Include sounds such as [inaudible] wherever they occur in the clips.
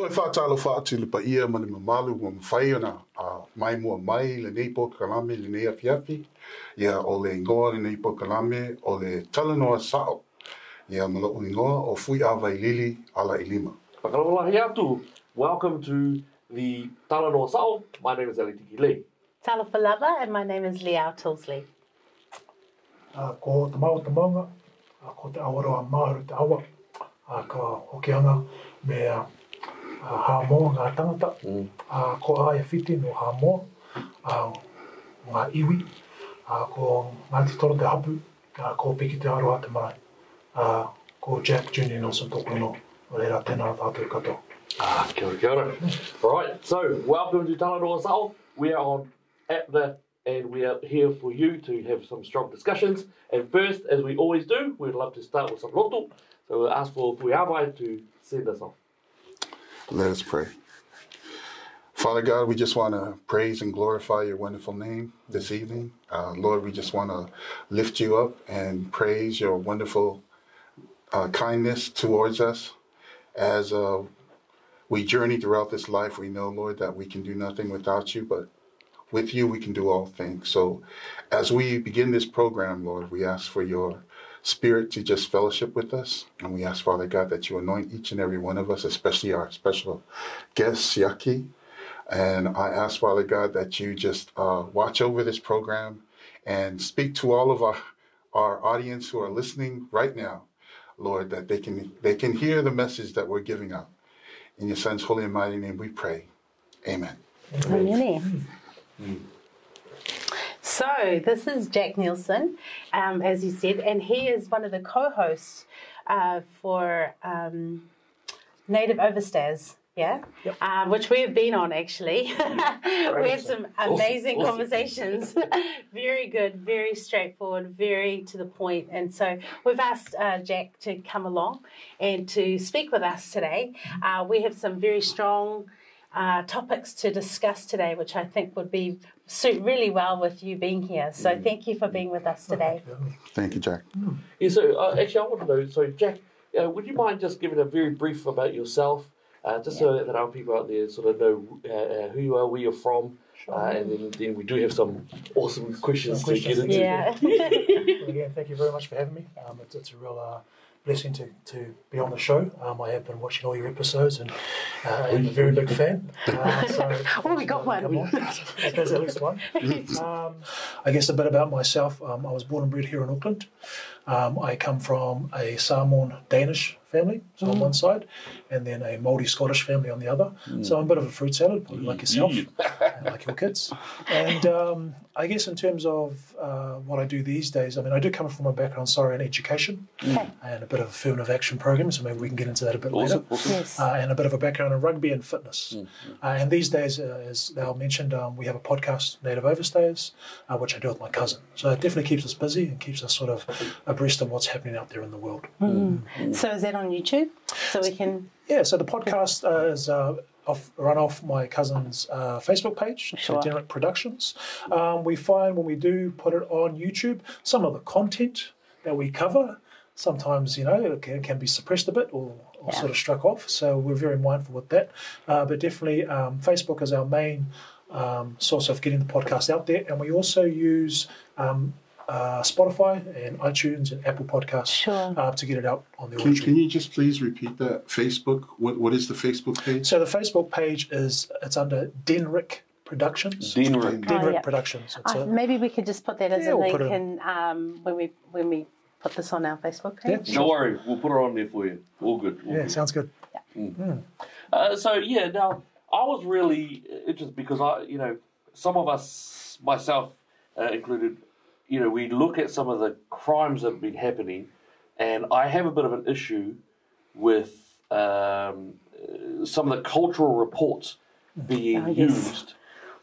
Toi whātalo whātu le paia ma le mamalu ma mawhai ona a mai mua mai le nei po kalame le nei afiafi ia o le ingoa le nei po kalame o le talanoa sao ia ma o ingoa o fui awa i lili ala i lima. Whakalawalahi atu. Welcome to the Talanoa Sao. My name is Elitiki Lee. Talafalava, and my name is Liao Tilsley. uh, ko te mau te maunga, uh, ko te awaroa maharu te awa, uh, ka hokianga me uh, uh, hā moa ngā tangata, Mm. uh, ko aia whiti no hā moa, uh, ngā iwi, uh, ko Ngāti Toro te hapu, uh, ko Piki te aroa te marae, uh, ko Jack Junior Nelson tōku no, o reira tēnā tātou katoa. Ah, kia ora, right, so welcome to Talanoa Sa'o. We are on at the and we are here for you to have some strong discussions. And first, as we always do, we'd love to start with some roto. So we'll ask for Puiawai to send us off. Let us pray. Father God, we just want to praise and glorify your wonderful name this evening. Uh, Lord, we just want to lift you up and praise your wonderful uh, kindness towards us. As uh, we journey throughout this life, we know, Lord, that we can do nothing without you, but with you we can do all things. So as we begin this program, Lord, we ask for your spirit to just fellowship with us. And we ask, Father God, that you anoint each and every one of us, especially our special guest, Siaki. And I ask, Father God, that you just uh, watch over this program and speak to all of our, our audience who are listening right now, Lord, that they can they can hear the message that we're giving out. In your son's holy and mighty name we pray. Amen. Amen. So, this is Jack Nielsen, um, as you said, and he is one of the co hosts uh, for um, Native Overstayers. Yeah, uh, which we have been on actually. [laughs] we had some amazing awesome. conversations. [laughs] very good, very straightforward, very to the point. And so we've asked uh, Jack to come along and to speak with us today. Uh, we have some very strong uh, topics to discuss today, which I think would be suit really well with you being here. So thank you for being with us today. Thank you, Jack. Yeah, so uh, actually, I want to know. So, Jack, uh, would you mind just giving a very brief about yourself, uh, just so that our people out there sort of know uh, uh, who you are, where you're from, uh, and then, then we do have some awesome questions, Some questions to to get into. Yeah. Again, [laughs] [laughs] thank you very much for having me. Um, it's, it's a real uh, blessing to, to be on the show. Um, I have been watching all your episodes and uh, I'm a very big fan. Uh, so [laughs] Oh, we got one. On. There's at least one. Um, I guess a bit about myself. Um, I was born and bred here in Auckland. Um, I come from a Samoan Danish family, so on one side, and then a Māori Scottish family on the other. So I'm a bit of a fruit salad, probably like yourself, [laughs] and like your kids. And um, I guess in terms of uh, what I do these days, I mean, I do come from a background, sorry, in education and a bit of affirmative action program, so maybe we can get into that a bit Awesome, later. awesome. yes. Uh, and a bit of a background in rugby and fitness. Uh, and these days, uh, as Lau mentioned, um, we have a podcast, Native Overstayers, uh, which I do with my cousin. So it definitely keeps us busy and keeps us sort of abreast of what's happening out there in the world. So is that on YouTube? So we can. Yeah, so the podcast uh, is uh, off, run off my cousin's uh, Facebook page, Sure. Productions. Um, we find when we do put it on YouTube, some of the content that we cover, sometimes, you know, it can, can be suppressed a bit or, or Yeah. sort of struck off. So we're very mindful with that. Uh, but definitely, um, Facebook is our main um, source of getting the podcast out there. And we also use um, uh, Spotify and iTunes and Apple Podcasts Sure. uh, to get it out on the Can, can you just please repeat that? Facebook, what, what is the Facebook page? So the Facebook page is it's under Denrick Productions. Denrick. Denrick Oh, yeah. Productions. Uh, a, maybe we could just put that as Yeah, a we'll link put in, um, when we when we put this on our Facebook Yeah. page. Don't worry, we'll put it on there for you. All good. all yeah, good. sounds good. Uh, so yeah, now I was really interested because I, you know, some of us, myself uh, included, you know, we look at some of the crimes that have been happening, and I have a bit of an issue with um, uh, some of the cultural reports being Oh, yes. used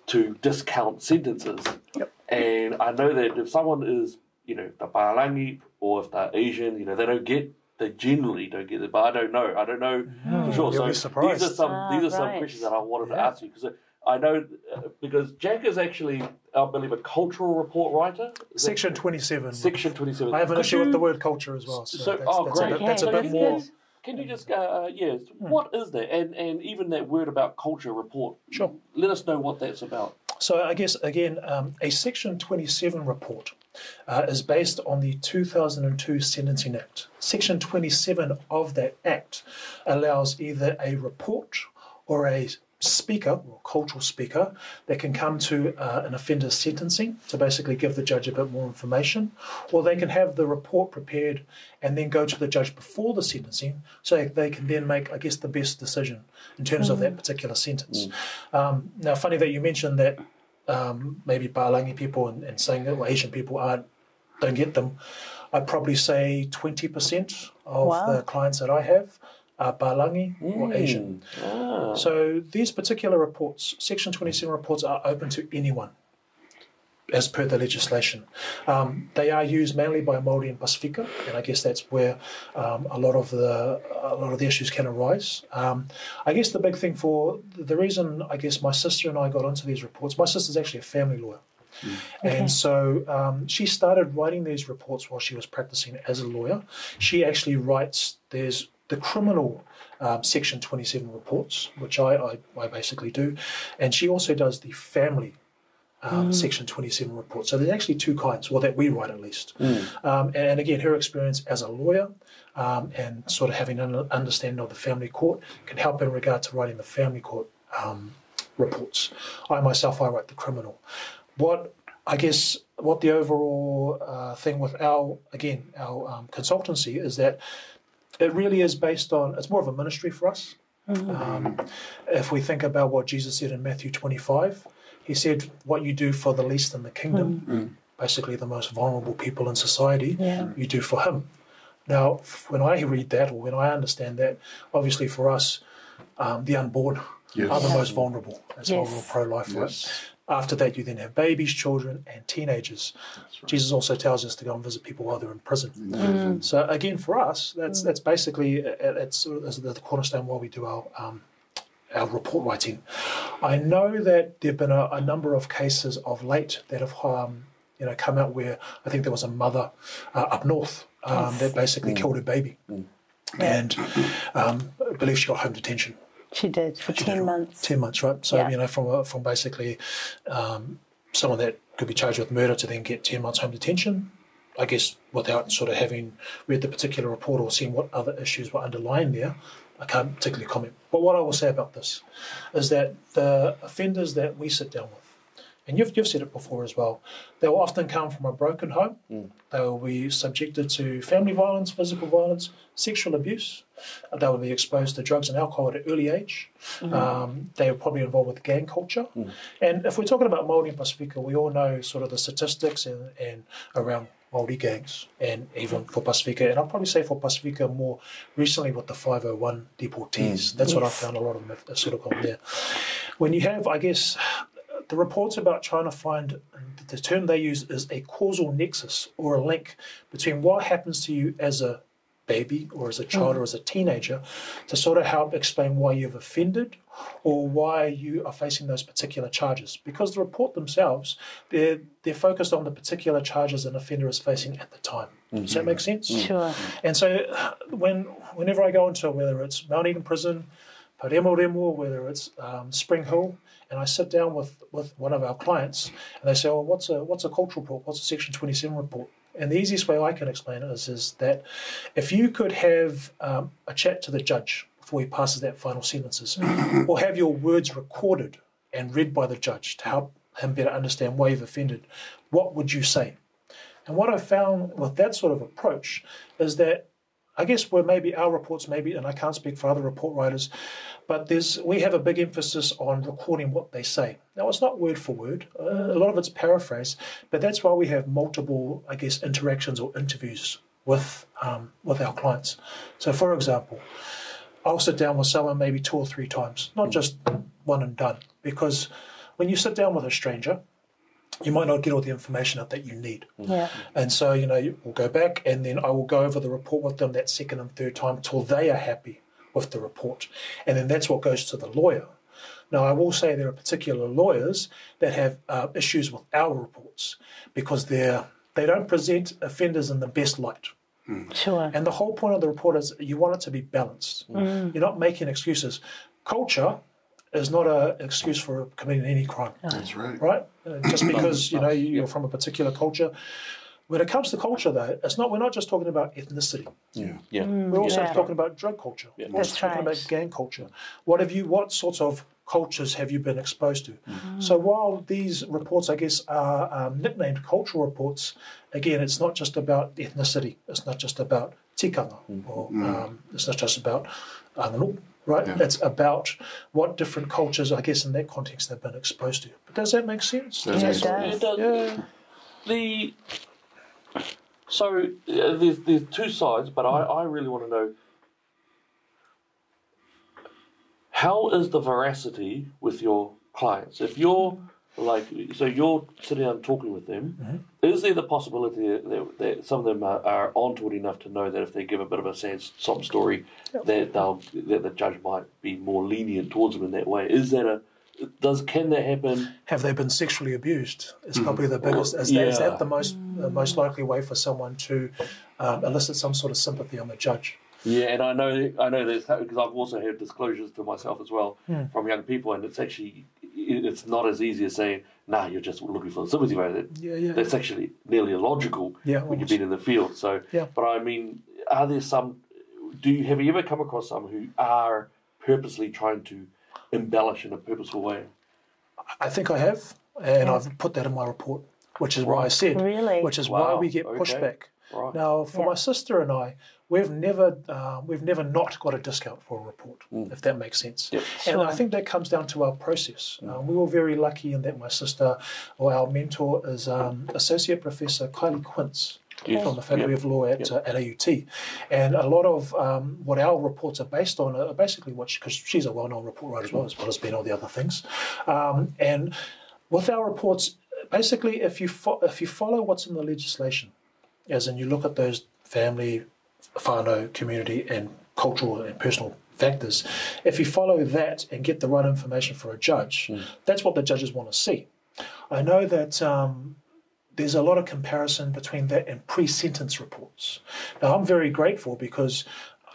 to discount sentences. Yep. And I know that if someone is, you know, the Palangi or if they're Asian, you know, they don't get they generally don't get it, but I don't know. I don't know for sure. You'll so be surprised. these are some Ah, these are some questions that I wanted to ask you because I know uh, because Jack is actually, I believe, a cultural report writer. Section 27. Section twenty seven. I have an issue with the word culture as well. So, So- that's, oh, that's great. a bit, that's a bit more. Can you just, uh, uh, yes, what is that? And and even that word about culture report. Sure. Let us know what that's about. So I guess again, um, a Section 27 report uh, is based on the 2002 Sentencing Act. Section 27 of that act allows either a report or a speaker or cultural speaker that can come to uh, an offender's sentencing to basically give the judge a bit more information, or they can have the report prepared and then go to the judge before the sentencing so they can then make, I guess, the best decision in terms of that particular sentence. Um, now, funny that you mentioned that um, maybe Palangi people and, and saying that well, Asian people aren't don't get them. I'd probably say twenty percent of Wow. the clients that I have are Palangi or Asian. Ah. So these particular reports, Section 27 reports, are open to anyone as per the legislation. Um, they are used mainly by Maori and Pacifica, and I guess that's where um, a lot of the a lot of the issues can arise. Um, I guess the big thing for the reason I guess my sister and I got onto these reports. My sister's actually a family lawyer. And so um, she started writing these reports while she was practicing as a lawyer. She actually writes, there's the criminal um, Section 27 reports, which I, I, I basically do. And she also does the family um, Section 27 reports. So there's actually two kinds, well, that we write at least. Um, and again, her experience as a lawyer um, and sort of having an understanding of the family court can help in regard to writing the family court um, reports. I myself, I write the criminal. What I guess what the overall uh, thing with our again our um, consultancy is that it really is based on it's more of a ministry for us. Um, if we think about what Jesus said in Matthew 25, he said, What you do for the least in the kingdom, basically the most vulnerable people in society, Yeah. you do for him. Now, when I read that or when I understand that, obviously for us, um, the unborn Yes. are the most vulnerable as Yes. well, we're pro life, right? Yes. After that, you then have babies, children, and teenagers. Jesus also tells us to go and visit people while they're in prison. So again, for us, that's that's basically uh, it's sort of the cornerstone while we do our um, our report writing. I know that there've been a, a number of cases of late that have um, you know come out where I think there was a mother uh, up north um, that basically killed her baby, and um, I believe she got home detention. She did for She 10 did, months. Ten months, right? So Yeah. you know, from from basically um, someone that could be charged with murder to then get ten months home detention. I guess without sort of having read the particular report or seen what other issues were underlying there, I can't particularly comment. But what I will say about this is that the offenders that we sit down with, and you've, you've said it before as well, they will often come from a broken home. Mm. They will be subjected to family violence, physical violence, sexual abuse. They will be exposed to drugs and alcohol at an early age. Mm-hmm. Um, they are probably involved with gang culture. Mm. And if we're talking about Māori and Pacifica, we all know sort of the statistics and, and around Māori gangs and even for Pacifica. And I'll probably say for Pacifica more recently with the 501 deportees. Mm. That's what I Yes. found a lot of them have uh, sort of gone there. When you have, I guess, the reports about trying to find the term they use is a causal nexus or a link between what happens to you as a baby or as a child hmm. or as a teenager to sort of help explain why you've offended or why you are facing those particular charges. Because the report themselves they're they're focused on the particular charges an offender is facing at the time. Does that mm-hmm. make sense? Mm. Sure. and so uh, when whenever I go into whether it's Mount Eden Prison, Paremoremo, whether it's um, Spring Hill, and I sit down with, with one of our clients and they say, well, what's a, what's a cultural report? What's a Section 27 report? And the easiest way I can explain it is, is that if you could have um, a chat to the judge before he passes that final sentences, [laughs] or have your words recorded and read by the judge to help him better understand why you've offended, what would you say? And what I found with that sort of approach is that I guess where maybe our reports, maybe, and I can't speak for other report writers, but there's we have a big emphasis on recording what they say. Now it's not word for word; uh, a lot of it's paraphrased, but that's why we have multiple, I guess, interactions or interviews with um, with our clients. So, for example, I'll sit down with someone maybe two or three times, not just one and done, because when you sit down with a stranger, you might not get all the information out that you need. Mm. Yeah. And so, you know, we'll go back and then I will go over the report with them that second and third time till they are happy with the report. And then that's what goes to the lawyer. Now, I will say there are particular lawyers that have uh, issues with our reports because they're, they don't present offenders in the best light. Hmm. Sure. And the whole point of the report is you want it to be balanced. Mm. You're not making excuses. Culture is not an excuse for committing any crime That's right. right? Uh, Just because you know you're from a particular culture. When it comes to culture, though, it's not. We're not just talking about ethnicity. Yeah. Yeah. We're also Yeah. talking about drug culture. We're also That's talking right. about gang culture. What have you? What sorts of cultures have you been exposed to? Mm-hmm. So while these reports, I guess, are um, nicknamed cultural reports, again, it's not just about ethnicity. It's not just about tikanga, or um, it's not just about anganu, right? Yeah. It's about what different cultures, I guess, in that context, they've been exposed to. But does that make sense? Does Yeah, make it sense. does. It does. Yeah. The so uh, there's there's two sides, but I, I really want to know how is the veracity with your clients? If you're like so you're sitting down talking with them, is there the possibility that, that, that some of them are, are onto it enough to know that if they give a bit of a sad sob story, that they'll that the judge might be more lenient towards them in that way? Is that a does can that happen? have they been sexually abused? Is probably the biggest. Is, that, is that the most the most likely way for someone to um, elicit some sort of sympathy on the judge? Yeah, and I know I know this because I've also had disclosures to myself as well hmm. from young people, and it's actually it's not as easy as saying, "Nah, you're just looking for the sympathy." Right? That- Yeah, yeah. That's actually nearly illogical Yeah, when you've been in the field. So, Yeah. but I mean, are there some? Do you have you ever come across some who are purposely trying to embellish in a purposeful way? I think I have, and I've put that in my report, which is why I said, Really? which is why we get okay. pushback. Right. Now, for Yeah. my sister and I, we've never uh, we've never not got a discount for a report, if that makes sense. Yep. And I think that comes down to our process. Uh, we were very lucky in that my sister, or our mentor, is um, Associate Professor Khylee Quince. Yes. From the Faculty Yep. of Law at, uh, at AUT. And a lot of um, what our reports are based on are basically what, because she's a well known report writer as well, as well as being all the other things. Um, and with our reports, basically, if you, fo- if you follow what's in the legislation, as in you look at those family, whānau, community, and cultural and personal factors, if you follow that and get the right information for a judge, that's what the judges want to see. I know that um, there's a lot of comparison between that and pre-sentence reports. Now, I'm very grateful because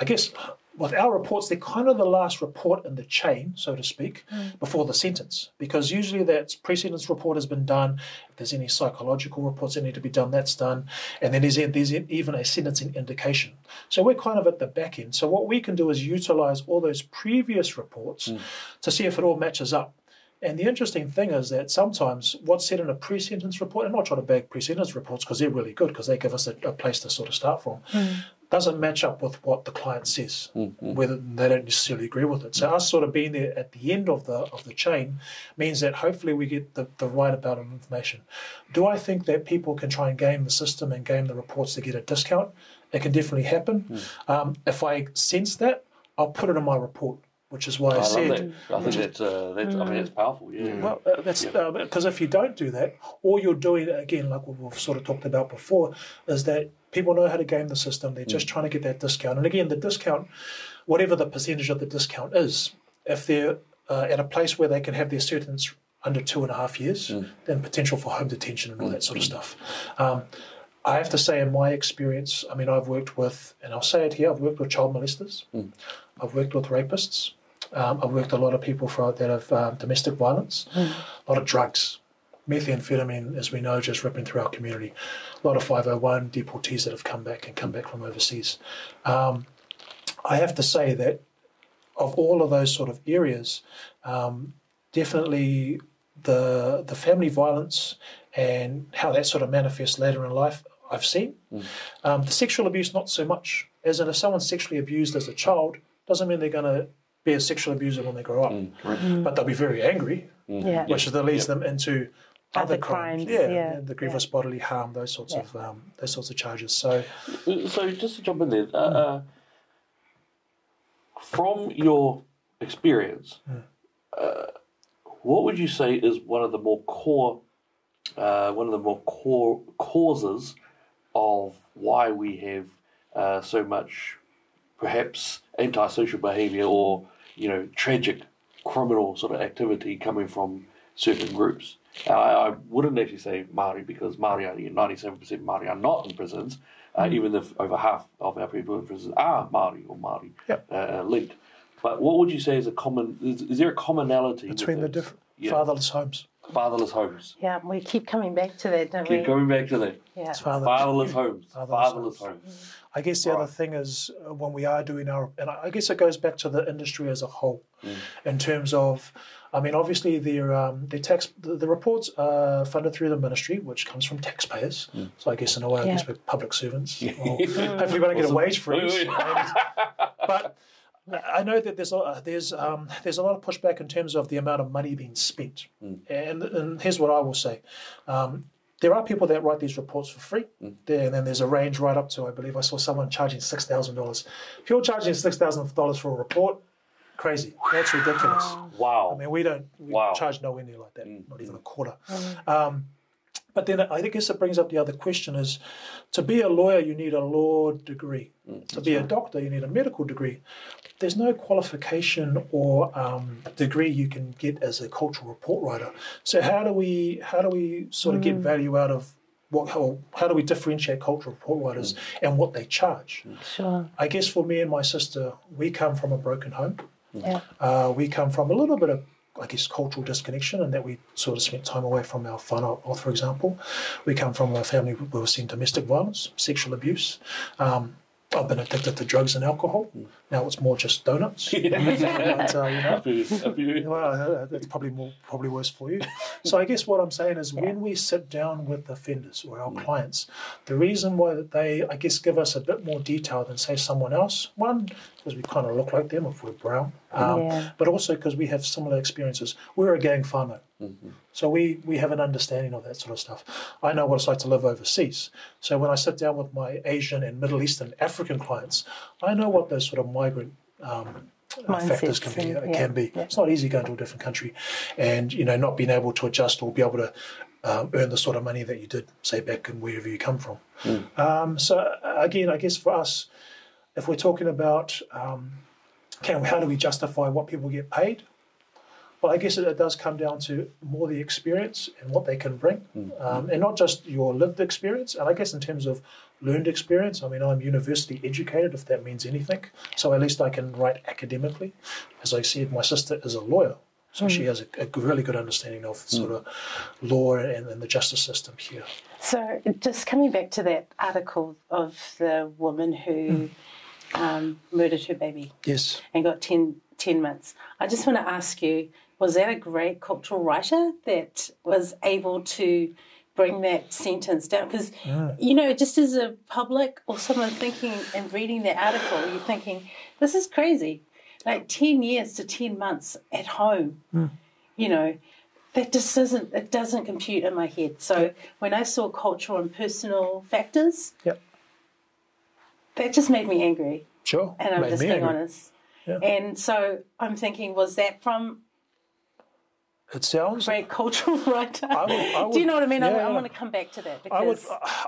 I guess with our reports, they're kind of the last report in the chain, so to speak, mm. before the sentence. Because usually that pre-sentence report has been done. If there's any psychological reports that need to be done, that's done. And then there's, there's even a sentencing indication. So we're kind of at the back end. So what we can do is utilize all those previous reports mm. to see if it all matches up. And the interesting thing is that sometimes what's said in a pre-sentence report, and I'm not trying to bag pre-sentence reports because they're really good because they give us a, a place to sort of start from, mm. Doesn't match up with what the client says, whether they don't necessarily agree with it. So us sort of being there at the end of the of the chain means that hopefully we get the, the right amount of information. Do I think that people can try and game the system and game the reports to get a discount? It can definitely happen. Um, if I sense that, I'll put it in my report, which is why I, I said that. I think that's uh, that's I mean that's powerful. Yeah. well, uh, that's because if you don't do that, all you're doing again, like what we've sort of talked about before, is that people know how to game the system. They're just trying to get that discount, and again, the discount, whatever the percentage of the discount is, if they're uh, at a place where they can have their sentence under two and a half years, then potential for home detention and all that sort of stuff. Um, I have to say, in my experience, I mean, I've worked with, and I'll say it here, I've worked with child molesters, I've worked with rapists, um, I've worked a lot of people for, that have um, domestic violence, a lot of drugs, methamphetamine, as we know, just ripping through our community. A lot of 501 deportees that have come back and come back from overseas. Um, I have to say that of all of those sort of areas, um, definitely the the family violence and how that sort of manifests later in life, I've seen. Um, the sexual abuse, not so much. As in, if someone's sexually abused as a child, doesn't mean they're going to be a sexual abuser when they grow up. But they'll be very angry, Yeah. which then leads them into other, Other crimes, crimes, yeah, yeah, the grievous bodily harm, those sorts of um, those sorts of charges. So, So just to jump in there, uh, uh, from your experience, uh, what would you say is one of the more core uh, one of the more core causes of why we have uh, so much, perhaps antisocial behaviour or you know tragic criminal sort of activity coming from certain groups. I, I wouldn't actually say Maori because Maori are ninety-seven percent Maori are not in prisons, uh, even if over half of our people in prisons are Maori or Maori Yep. uh, linked. But what would you say is a common? Is, is there a commonality Between the different Yeah. fatherless homes. fatherless homes? Yeah, we keep coming back to that, don't Keep we? going back to that. Yeah. It's fatherless. Fatherless homes. Fatherless Fatherless homes. homes. I guess the Right. other thing is uh, when we are doing our, and I I guess it goes back to the industry as a whole, in terms of, I mean, obviously their um, their tax the, the reports are funded through the ministry, which comes from taxpayers. So I guess in a way, I guess Yeah. we're public servants. [laughs] Well, hopefully, we don't get a wage freeze. [laughs] Wait, wait. And- but I know that there's a, uh, there's um, there's a lot of pushback in terms of the amount of money being spent, mm. and, and here's what I will say: um, there are people that write these reports for free, mm. there, and then there's a range right up to I believe I saw someone charging six thousand dollars. If you're charging six thousand dollars for a report, crazy, that's ridiculous. Wow. I mean, we don't we Wow. charge nowhere near like that, mm. not even a quarter. Um, but then I guess it brings up the other question: is to be a lawyer, you need a law degree. to be a doctor, you need a medical degree. There's no qualification or um, degree you can get as a cultural report writer. So how do we how do we sort of get value out of what how, how do we differentiate cultural report writers and what they charge? Sure. I guess for me and my sister, we come from a broken home. Yeah. Uh, we come from a little bit of, I guess, cultural disconnection, and that we sort of spent time away from our whānau, or for example. We come from a family where we've seen domestic violence, sexual abuse. Um, I've been addicted to drugs and alcohol. Now it's more just donuts. [laughs] but, uh, you know, A few- [laughs] well, uh, that's probably more, probably worse for you. So I guess what I'm saying is when we sit down with offenders or our clients, the reason why that they, I guess, give us a bit more detail than say someone else. One, because we kind of look like them if we're brown, um, Yeah. but also because we have similar experiences. We're a gang whānau. So we, we have an understanding of that sort of stuff. I know what it's like to live overseas. So when I sit down with my Asian and Middle Eastern African clients, I know what those sort of migrant um, uh, factors can be. and- It yeah, can be. yeah. It's not easy going to a different country, and you know not being able to adjust or be able to um, earn the sort of money that you did, say back in wherever you come from. Um, so uh, again, I guess for us, if we're talking about um, can how do we justify what people get paid? Well, I guess it, it does come down to more the experience and what they can bring, um, and not just your lived experience. And I guess in terms of learned experience, I mean, I'm university educated, if that means anything. So at least I can write academically. As I said, my sister is a lawyer, so she has a, a really good understanding of sort of law and, and the justice system here. So, just coming back to that article of the woman who um, murdered her baby Yes. and got 10, 10 months, I just want to ask you was that a great cultural writer that was able to bring that sentence down? Because, you know, just as a public or someone thinking and reading the article, you're thinking, this is crazy. Like 10 years to 10 months at home, hmm. you know, that just doesn't it doesn't compute in my head. So when I saw cultural and personal factors, Yep. that just made me angry. Sure. And I'm Made just being angry. honest. Yeah. And so I'm thinking, was that from It sounds. great cultural [laughs] writer? I would- I Do you know what I mean? I, yeah, I yeah. want to come back to that I would.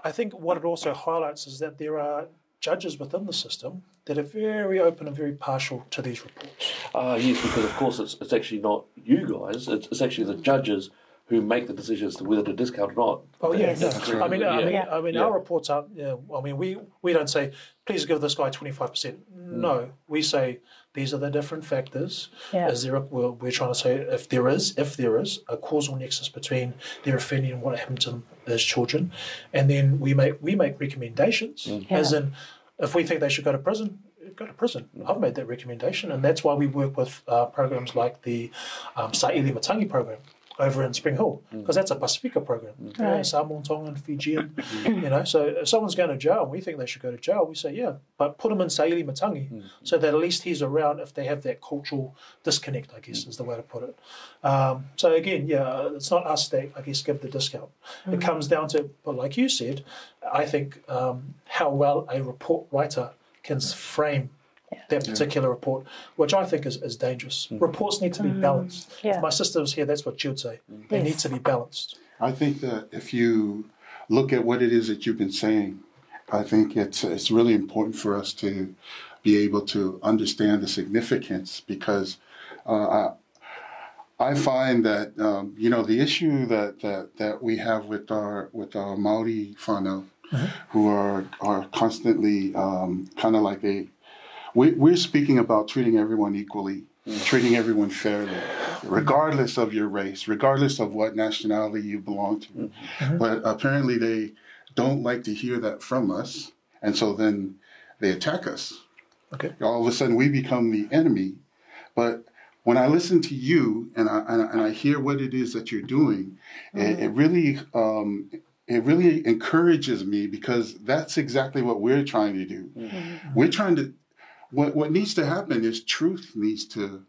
I think what it also highlights is that there are judges within the system that are very open and very partial to these reports. Ah, yes, because of course it's, it's actually not you guys, it's, it's actually the judges who make the decisions to whether to discount or not. Oh yeah, Yes. no. I mean, I mean, Yeah. I mean, Yeah. our reports are. Yeah, I mean, we we don't say please give this guy twenty five percent. No, we say these are the different factors. Yeah. Is there? A, we're, we're trying to say if there is, if there is a causal nexus between their offending and what happened to them as children, and then we make we make recommendations. As in, if we think they should go to prison. Go to prison. I've made that recommendation, and that's why we work with uh, programs like the um, Sa'ili Matangi program over in Spring Hill, because that's a Pasifika program. Yeah, Samoan, Tongan, Fijian, [coughs] you know. So if someone's going to jail and we think they should go to jail, we say, yeah, but put them in Sa'ili Matangi so that at least he's around if they have that cultural disconnect, I guess is the way to put it. Um, so again, yeah, it's not us that, I guess, give the discount. It comes down to, but like you said, I think um, how well a report writer can frame that particular report, which I think is, is dangerous. Reports need to be balanced. Yeah. If my sister was here, that's what she would say. They Yes. need to be balanced. I think that if you look at what it is that you've been saying, I think it's it's really important for us to be able to understand the significance because uh, I, I find that um, you know the issue that, that, that we have with our with our Maori whānau who are are constantly um, kind of like they we, we're speaking about treating everyone equally, mm. treating everyone fairly, mm. regardless of your race, regardless of what nationality you belong to. Mm. Uh-huh. But apparently, they don't like to hear that from us, and so then they attack us. Okay. All of a sudden, we become the enemy. But when I listen to you and I, and I, and I hear what it is that you're doing, it, it really um, it really encourages me because that's exactly what we're trying to do. Mm-hmm. We're trying to what what needs to happen is truth needs to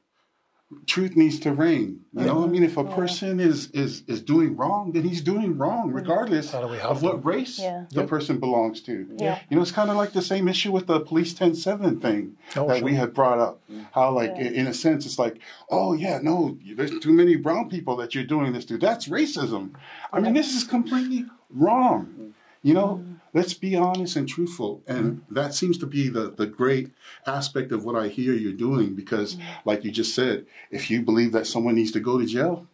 truth needs to reign. You know, I mean, if a person is is is doing wrong, then he's doing wrong, mm. regardless do we help of what race Yeah. the person belongs to. Yeah. You know, it's kind of like the same issue with the police 10-7 thing Oh, that sure. we had brought up. How, like, Yeah. in a sense, it's like, oh yeah, no, there's too many brown people that you're doing this to. That's racism. I mean, this is completely wrong. You know, mm. Let's be honest and truthful. And that seems to be the, the great aspect of what I hear you're doing because, like you just said, if you believe that someone needs to go to jail,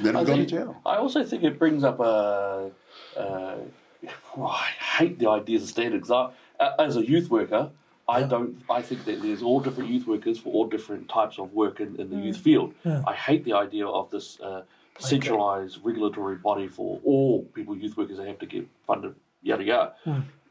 let I, them go to jail. I also think it brings up a. Uh, well, I hate the ideas of standards. I, a- as a youth worker, I don't. I think that there's all different youth workers for all different types of work in, in the youth field. I hate the idea of this uh, centralized regulatory body for all people, youth workers, that have to get funded, yada yada.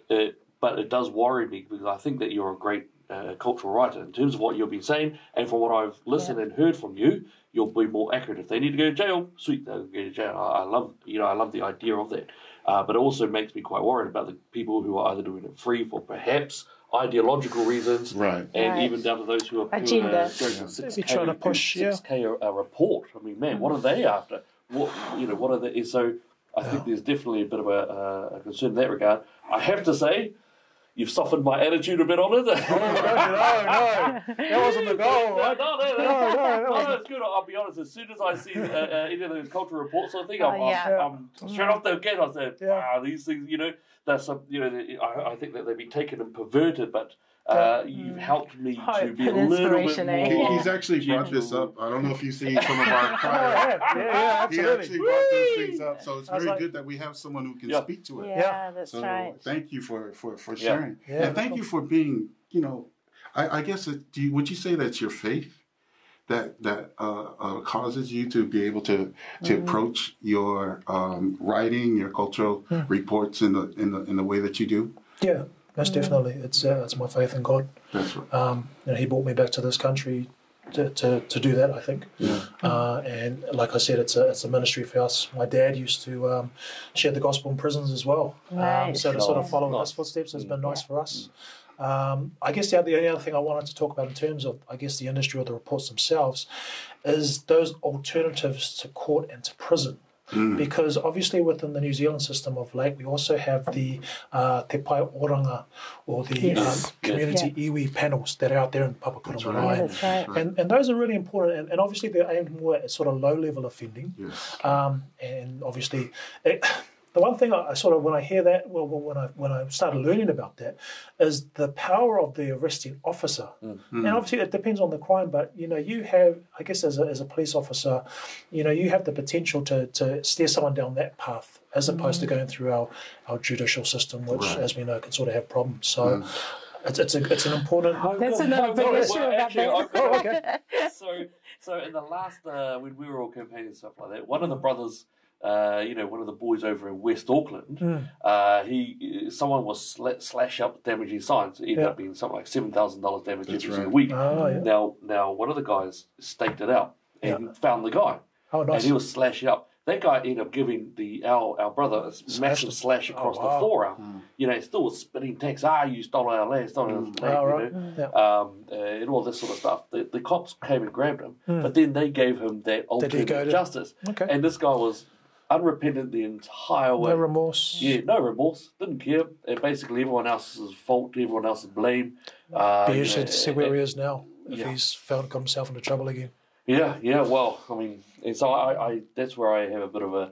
Uh, but it does worry me because I think that you're a great uh, cultural writer in terms of what you've been saying, and from what I've listened and heard from you, you'll be more accurate. If they need to go to jail, sweet, they'll go to jail. I, I love, you know, I love the idea of that. Uh, but it also makes me quite worried about the people who are either doing it free for perhaps ideological reasons, Right. and Right. even down to those who are putting, Agenda. Uh, going to 6K, trying to push, yeah. 6K a, a report. I mean, man, what are they after? What you know? What are they? So I think there's definitely a bit of a, a concern in that regard. I have to say, you've softened my attitude a bit on it. [laughs] no, no, that wasn't the goal. No, right? no, no, no, No, no, that no, it's good. I'll be honest. As soon as I see uh, uh, any of those cultural reports, I think I'm, Oh, yeah. I'm, I'm straight off the gate. I said, Yeah. "Wow, these things, you know, that's some, you know, I, I think that they've been taken and perverted, but uh, you've helped me to be a little bit inspiration, eh? more. He, he's actually brought this up. I don't know if you've seen [laughs] some of our prior. yeah, yeah, yeah, He absolutely. actually brought those things up, so it's very like- good that we have someone who can Yeah. speak to it. Yeah, Yeah. that's So right. thank you for for for sharing, Yeah. and thank you for being. You know, I, I guess it, do you, would you say that's your faith that that uh, uh, causes you to be able to to Mm-hmm. approach your um, writing, your cultural reports in the in the in the way that you do? Yeah, most definitely. It's uh, it's my faith in God. That's right. Um, you know, he brought me back to this country to, to, to do that. I think. Uh, and like I said, it's a it's a ministry for us. My dad used to um, share the gospel in prisons as well. Um, Right, so to sort of follow in Nice. his footsteps has been nice for us. Um, I guess the, the only other thing I wanted to talk about in terms of, I guess, the industry or the reports themselves is those alternatives to court and to prison. Because obviously within the New Zealand system of late, we also have the uh, Te Pae Oranga or the Yes. um, community iwi panels that are out there in Papakura That's Marae. Yeah, right. And, and those are really important, and, and obviously they're aimed more at sort of low level offending. Yes. Um, and obviously, it, the one thing I, I sort of when I hear that, well, well, when I when I started learning about that, is the power of the arresting officer. Mm. And mm. obviously, it depends on the crime, but you know, you have, I guess, as a, as a police officer, you know, you have the potential to to steer someone down that path as opposed to going through our our judicial system, which, Right. as we know, can sort of have problems. So. Mm. It's, it's, a, it's an important. That's another big issue about actually, that. Oh, oh okay. [laughs] so, so in the last uh, when we were all campaigning and stuff like that, one of the brothers, uh, you know, one of the boys over in West Auckland, Mm. uh, he someone was sla- slash up damaging signs. It ended Yeah. up being something like seven thousand dollars damage That's every right. week. Oh, yeah. Now, now one of the guys staked it out and found the guy, Oh, and he was slashing up. That guy ended up giving the our our brother a Smashed massive it. slash across wow. the forearm. You know, still was spitting text. Ah, you stole our land, stole our land. Oh, you right. know? Yeah. um, uh, and all this sort of stuff. The, the cops came and grabbed him, but then they gave him that Hmm. Did he go alternative to- justice. Okay. And this guy was unrepentant the entire way. No remorse. yeah, no remorse, didn't care. And basically, everyone else's fault, everyone else's blame. Uh, Be you interested know, to see where he is now. If yeah. he's found got himself into trouble again. Yeah, yeah. Well, I mean, and so I, I that's where I have a bit of a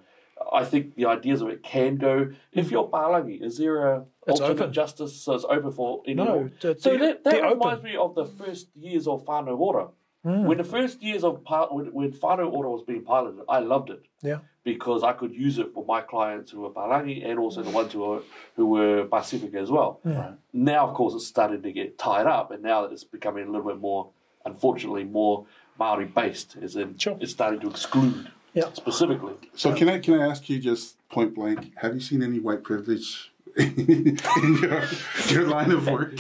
I think the ideas of it can go. If you're Palangi, is there a It's alternate open. justice so it's open for anyone? No, so that, that reminds open. me of the first years of whānau ora. Mm. When the first years of when, when whānau ora was being piloted, I loved it Yeah. because I could use it for my clients who were Palangi and also the ones who were who were Pacific as well. Yeah. Now, of course, it's starting to get tied up, and now it's becoming a little bit more, unfortunately, more Maori based. Is in Sure. it's starting to exclude Yeah. specifically. So can I can I ask you just point blank? Have you seen any white privilege in your, your line of work?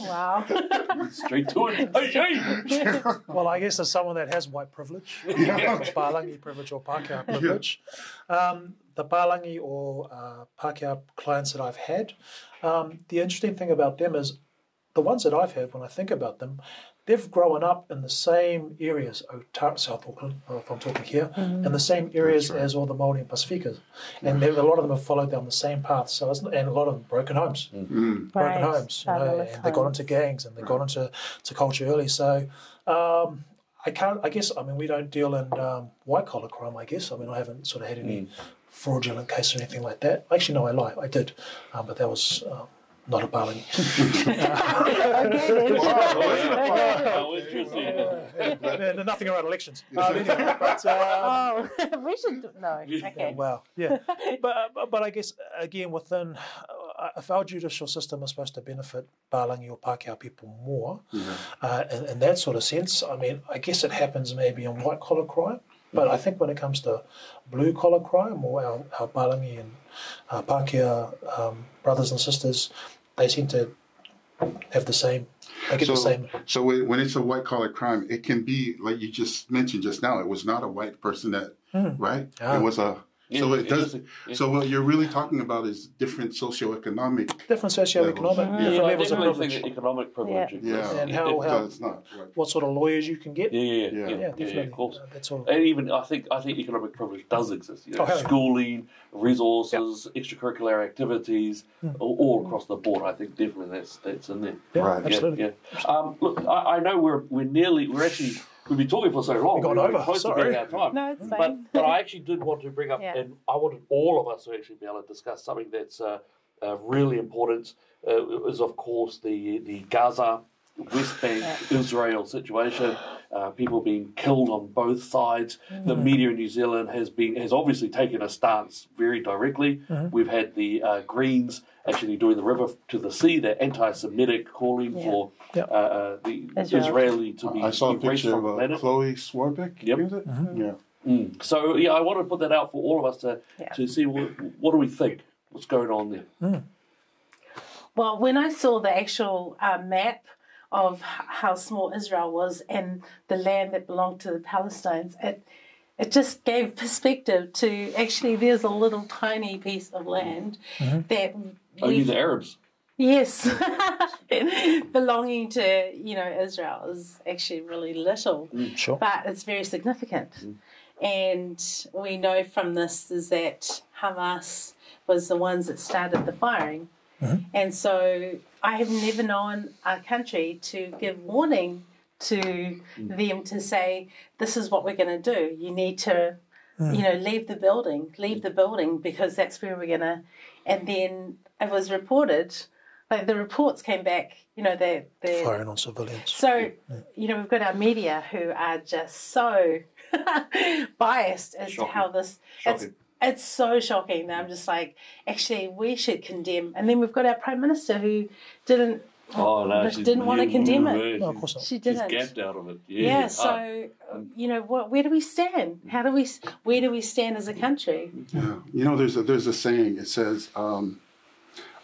Wow. Straight to it. Hey, hey! Well, I guess as someone that has white privilege, Palangi privilege or Pākehā privilege, um, the Palangi or uh, Pākehā clients that I've had, um, the interesting thing about them is the ones that I've had, when I think about them, they've grown up in the same areas, oh, Otara, South Auckland, or if I'm talking here, mm-hmm. in the same areas right. as all the Māori and Pacificas. And they've- a lot of them have followed down the same path, so it's and a lot of them broken homes mm. Mm. Mm. broken Right. homes, you know, and they got into gangs and they got into to culture early. So um, I can't. I guess. I mean, we don't deal in um, white collar crime. I guess. I mean, I haven't sort of had any fraudulent case or anything like that. Actually, no, I lie. I did, um, but that was. Um, Not a Palangi. Wow, interesting. Yeah, nothing around elections. [laughs] Um, anyway, but, um, oh, [laughs] we should no. Okay. Wow, yeah, but, but but I guess again within, uh, if our judicial system is supposed to benefit Palangi or Pākehā people more, uh, in, in that sort of sense, I mean, I guess it happens maybe in white collar crime, but I think when it comes to blue collar crime or our, our and uh, Pākehā um, brothers and sisters, they seem to have the same. They get So, the same. so when it's a white collar crime, it can be like you just mentioned just now. It was not a white person that, right? Ah. It was a. So Yeah, it does. interesting. Yeah. So what you're really talking about is different socioeconomic. Different socioeconomic, Levels. different Yeah, levels of definitely privilege. think that economic privilege. Yeah. Yeah, And how- yeah, how- So it's not. Right. What sort of lawyers you can get? yeah, yeah, yeah, Yeah. yeah, Yeah, yeah, definitely. of course. Uh, that's all. And even I think I think economic privilege does exist. You know, Oh, hell yeah. schooling, resources, extracurricular activities, all, all across the board. I think definitely that's that's in there. Yeah, Right. absolutely. Yeah, yeah. Um, look, I, I know we're we're nearly we're actually we've been talking for so long. We've gone we're over, close sorry. to our time. No, it's But, fine. but I actually did want to bring up, Yeah. and I wanted all of us to actually be able to discuss something that's uh, uh, really important. Uh, is of course the the Gaza, West Bank, Israel situation. Uh, people being killed on both sides. The media in New Zealand has been has obviously taken a stance very directly. We've had the uh, Greens actually doing the river to the sea, the anti-Semitic calling Yeah. for Yeah. uh, uh, the Israel. Israeli to be I saw a erased picture from of the uh, planet. Chloe Swarbrick. Yep. is it? Yeah. Mm. So yeah, I want to put that out for all of us to Yeah. to see what, what do we think, what's going on there. Well, when I saw the actual uh, map of how small Israel was and the land that belonged to the Palestinians, it it just gave perspective to actually there's a little tiny piece of land mm-hmm. that Only we the Arabs. Yes, [laughs] belonging to you know Israel is actually really little, mm. Sure. but it's very significant. Mm. And we know from this is that Hamas was the ones that started the firing, mm-hmm. and so I have never known a country to give warning to mm. them to say this is what we're going to do. You need to you know, leave the building, leave the building because that's where we're gonna. And then it was reported, like the reports came back, you know, they're. they Firing on civilians. so you know we've got our media who are just so [laughs] biased as Shocking. to how this. It's, Shocking. it's so shocking that I'm just like, actually, we should condemn. And then we've got our prime minister who didn't. Oh no, just she's- didn't want to condemn it. No, of course not. She She's didn't. gapped out of it. Yeah. Yeah, Ah, so you know, what, where do we stand? How do we, where do we stand as a country? Yeah. You know, there's a there's a saying. It says, um,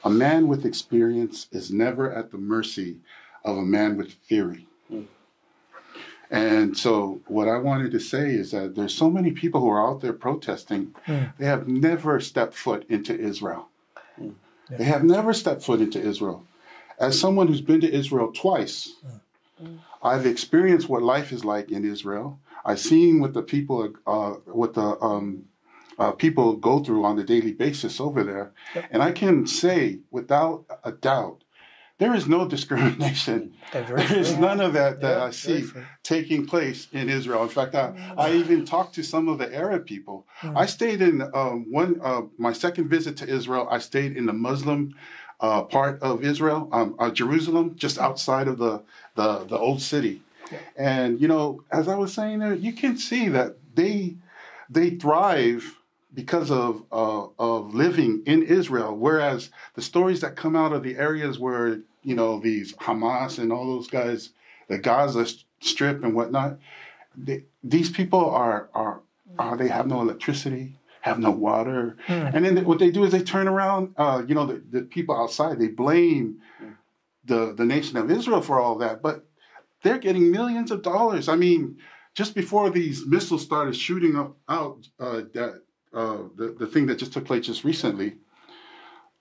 "A man with experience is never at the mercy of a man with theory." And so, what I wanted to say is that there's so many people who are out there protesting. They have never stepped foot into Israel. They have never stepped foot into Israel. As someone who's been to Israel twice, I've experienced what life is like in Israel. I've seen what the people, uh, what the um, uh, people go through on a daily basis over there, and I can say without a doubt there is no [laughs] discrimination. There's none of that that Yeah, I see taking place in Israel. In fact, I, I even talked to some of the Arab people. I stayed in um, one uh, my second visit to Israel. I stayed in the Muslim uh, part of Israel, um, uh, Jerusalem, just outside of the the, the old city. And you know, as I was saying there, you can see that they they thrive because of uh, of living in Israel. Whereas the stories that come out of the areas where you know these Hamas and all those guys, the Gaza Strip and whatnot, they, these people are are are they have no electricity, have no water, and then what they do is they turn around. Uh, you know, the, the people outside they blame the the nation of Israel for all that, but they're getting millions of dollars. I mean, just before these missiles started shooting up out uh, that uh, the the thing that just took place just recently,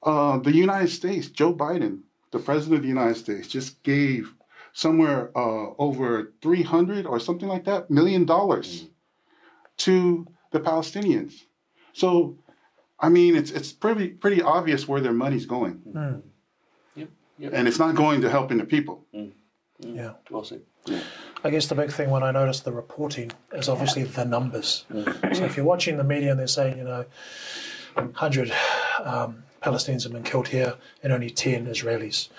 uh, the United States, Joe Biden, the president of the United States, just gave somewhere uh, over three hundred or something like that million dollars to the Palestinians. So, I mean, it's it's pretty pretty obvious where their money's going, hmm. Yep. Yep. and it's not going to helping the people. Hmm. Hmm. Yeah. We'll see. I guess the big thing when I noticed the reporting is obviously the numbers. So if you're watching the media and they're saying, you know, 100 um, Palestinians have been killed here and only 10 Israelis,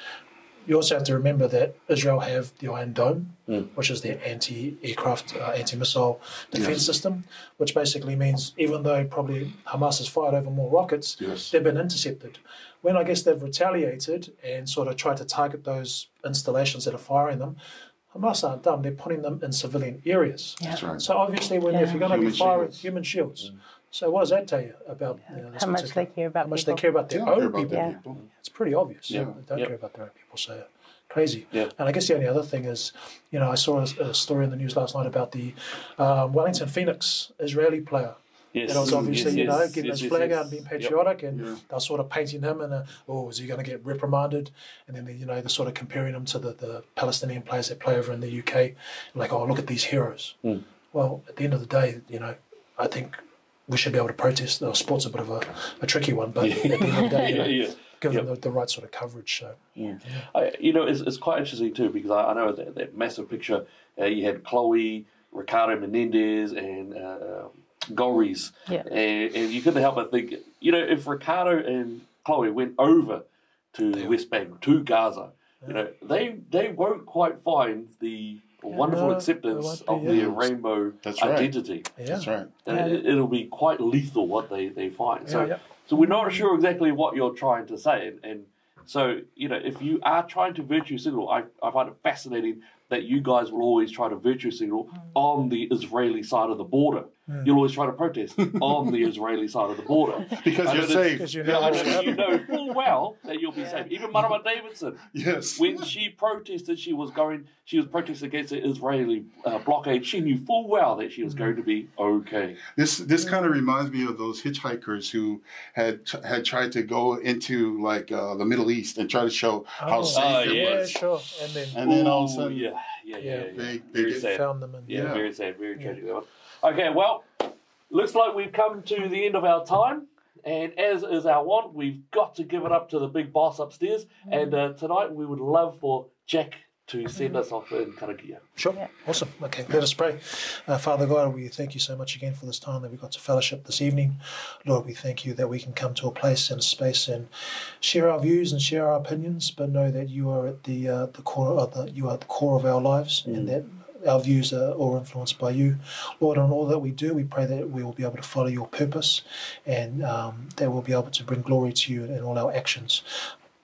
you also have to remember that Israel have the Iron Dome, which is their anti-aircraft, uh, anti-missile defense system, which basically means even though probably Hamas has fired over more rockets, Yes. they've been intercepted. When I guess they've retaliated and sort of tried to target those installations that are firing them, Hamas aren't dumb. They're putting them in civilian areas. That's right. So obviously, when if you're going to Human be firing shields. human shields, so what does that tell you about you know, How much they care about how much people. they care about their don't own about people? their Yeah. people. It's pretty obvious. Yeah. They don't Yep. care about their own people. So crazy. Yeah. And I guess the only other thing is, you know, I saw a, a story in the news last night about the um, Wellington Phoenix Israeli player. Yes. And it was obviously, yes, you know, yes, getting yes, his flag yes. out and being Yep. patriotic, and Yeah. they're sort of painting him and, oh, is he going to get reprimanded? And then, you know, they're sort of comparing him to the, the Palestinian players that play over in the UK. Like, oh, look at these heroes. Mm. Well, at the end of the day, you know, I think we should be able to protest. The sport's a bit of a, a tricky one, but [laughs] at the end of the day, you know, yeah, yeah. give Yep. them the, the right sort of coverage. So, I, you know, it's, it's quite interesting too because I, I know that, that massive picture. Uh, you had Chloe, Ricardo Menendez, and uh, Golriz, Yeah. and, and you couldn't help but think, you know, if Ricardo and Chloe went over to the West Bank to Gaza, you know, they they won't quite find the wonderful acceptance of their yeah. rainbow That's right. identity. yeah. That's right. And it, it'll be quite lethal what they, they find. So, Yeah, yeah. so we're not sure exactly what you're trying to say. And, and so, you know, if you are trying to virtue signal, I, I find it fascinating that you guys will always try to virtue signal on the Israeli side of the border. You'll always try to protest on the Israeli side of the border. [laughs] Because you're know safe. Because you know I you know full well that you'll be safe. Even Marama Davidson, Yes. when she protested, she was going. She was protesting against the Israeli uh, blockade. She knew full well that she was going to be okay. This this kind of reminds me of those hitchhikers who had had tried to go into like uh, the Middle East and try to show how Oh. safe Oh, it yeah, Yeah, was, sure. And then and then all of a sudden, yeah, yeah, yeah, Yeah. yeah. they they Very get, sad. found them. And, Yeah, Yeah. very sad, very tragic. that one. Okay, well, looks like we've come to the end of our time. And as is our want, we've got to give it up to the big boss upstairs. And uh, tonight we would love for Jack to send us off in Karakia. Sure. Awesome. Okay, let us pray. Uh, Father God, we thank you so much again for this time that we got to fellowship this evening. Lord, we thank you that we can come to a place and a space and share our views and share our opinions, but know that you are at the uh, the core of the you are at the core of our lives, and that our views are all influenced by you, Lord. And all that we do, we pray that we will be able to follow your purpose, and um, that we'll be able to bring glory to you in all our actions.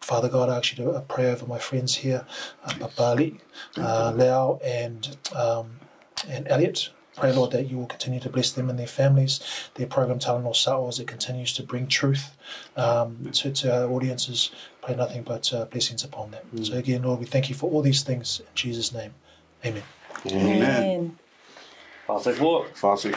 Father God, I ask you to uh, pray over my friends here, uh, Papali, uh, Lau, and um, and Elliot. Pray, Lord, that you will continue to bless them and their families, their program Talanoa Sa'o as it continues to bring truth um, to, to our audiences. Pray nothing but uh, blessings upon them. So again, Lord, we thank you for all these things in Jesus' name. Amen. Amen. I'll say for Fall safe.